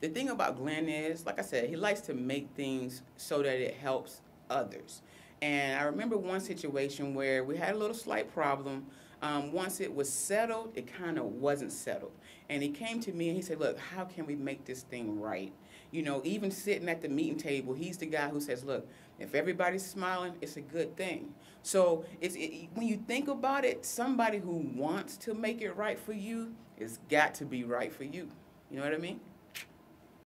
the thing about Glenn is, like I said, he likes to make things so that it helps others. And I remember one situation where we had a little slight problem. Um, once it was settled, it kind of wasn't settled. And he came to me and he said, Look, how can we make this thing right? You know, even sitting at the meeting table, he's the guy who says, Look, if everybody's smiling, it's a good thing. So it's, it, when you think about it, somebody who wants to make it right for you, it's got to be right for you. You know what I mean?